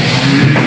Yeah.